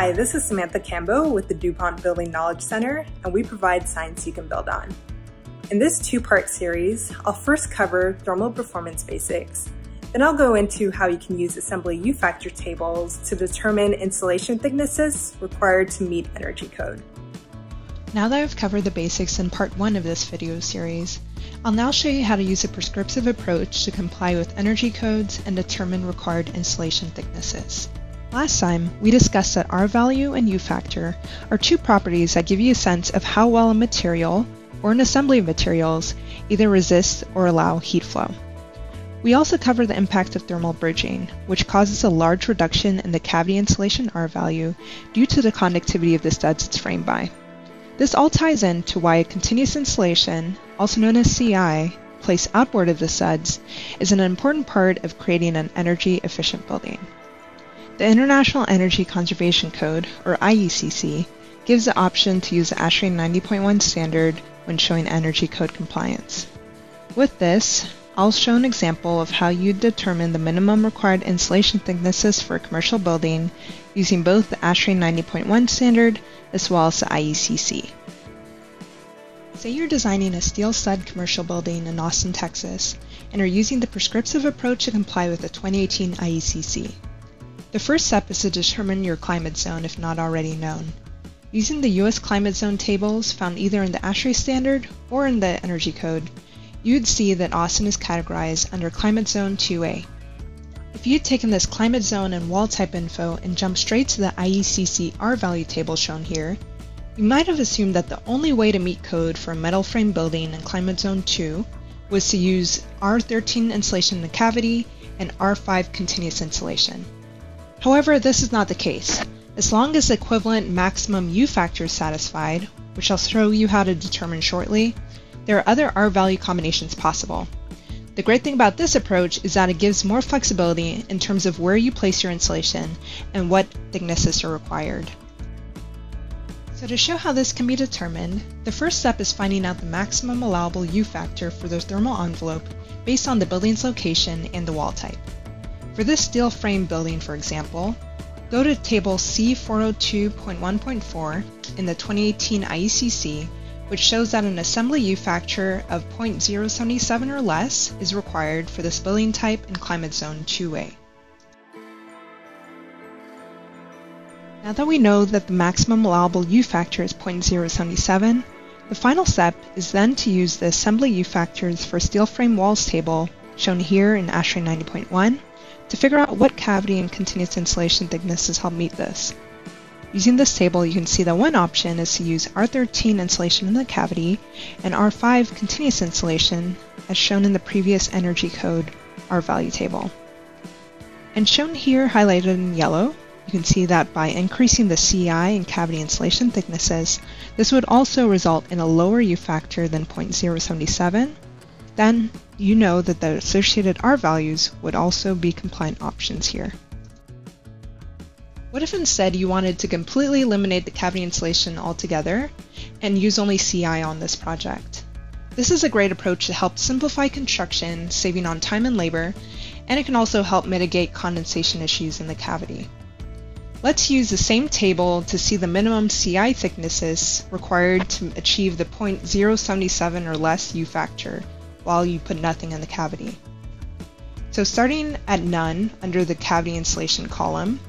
Hi, this is Samantha Kambo with the DuPont Building Knowledge Center, and we provide science you can build on. In this two-part series, I'll first cover thermal performance basics, then I'll go into how you can use assembly U-factor tables to determine insulation thicknesses required to meet energy code. Now that I've covered the basics in part one of this video series, I'll now show you how to use a prescriptive approach to comply with energy codes and determine required insulation thicknesses. Last time, we discussed that R value and U factor are two properties that give you a sense of how well a material, or an assembly of materials, either resists or allow heat flow. We also covered the impact of thermal bridging, which causes a large reduction in the cavity insulation R value due to the conductivity of the studs it's framed by. This all ties in to why a continuous insulation, also known as CI, placed outboard of the studs, is an important part of creating an energy efficient building. The International Energy Conservation Code, or IECC, gives the option to use the ASHRAE 90.1 standard when showing energy code compliance. With this, I'll show an example of how you determine the minimum required insulation thicknesses for a commercial building using both the ASHRAE 90.1 standard as well as the IECC. Say you're designing a steel stud commercial building in Austin, Texas, and are using the prescriptive approach to comply with the 2018 IECC. The first step is to determine your climate zone if not already known. Using the US climate zone tables found either in the ASHRAE standard or in the Energy Code, you'd see that Austin is categorized under Climate Zone 2A. If you'd taken this climate zone and wall type info and jumped straight to the IECC R value table shown here, you might have assumed that the only way to meet code for a metal frame building in Climate Zone 2 was to use R13 insulation in the cavity and R5 continuous insulation. However, this is not the case. As long as the equivalent maximum U factor is satisfied, which I'll show you how to determine shortly, there are other R value combinations possible. The great thing about this approach is that it gives more flexibility in terms of where you place your insulation and what thicknesses are required. So to show how this can be determined, the first step is finding out the maximum allowable U factor for the thermal envelope based on the building's location and the wall type. For this steel frame building, for example, go to table C402.1.4 in the 2018 IECC, which shows that an assembly U factor of 0.077 or less is required for this building type in climate zone 2A. Now that we know that the maximum allowable U factor is 0.077, the final step is then to use the assembly U factors for steel frame walls table shown here in ASHRAE 90.1 to figure out what cavity and continuous insulation thicknesses help meet this. Using this table, you can see that one option is to use R13 insulation in the cavity and R5 continuous insulation as shown in the previous energy code R value table. And shown here highlighted in yellow, you can see that by increasing the CI and cavity insulation thicknesses, this would also result in a lower U factor than 0.077 then you know that the associated R values would also be compliant options here. What if instead you wanted to completely eliminate the cavity insulation altogether and use only CI on this project? This is a great approach to help simplify construction, saving on time and labor, and it can also help mitigate condensation issues in the cavity. Let's use the same table to see the minimum CI thicknesses required to achieve the 0.077 or less U factor while you put nothing in the cavity. So starting at none under the cavity insulation column,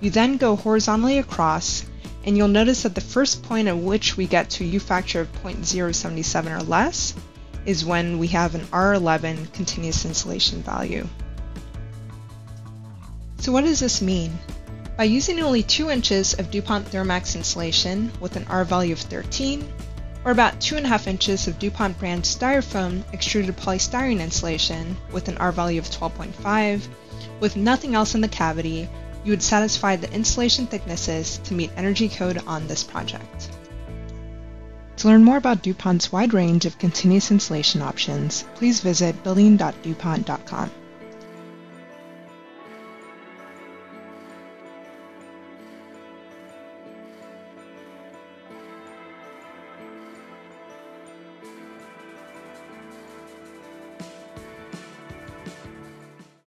you then go horizontally across and you'll notice that the first point at which we get to a U factor of 0.077 or less is when we have an R11 continuous insulation value. So what does this mean? By using only 2 inches of DuPont Thermax insulation with an R value of 13, or about 2.5 inches of DuPont brand styrofoam extruded polystyrene insulation with an R value of 12.5, with nothing else in the cavity, you would satisfy the insulation thicknesses to meet energy code on this project. To learn more about DuPont's wide range of continuous insulation options, please visit building.dupont.com.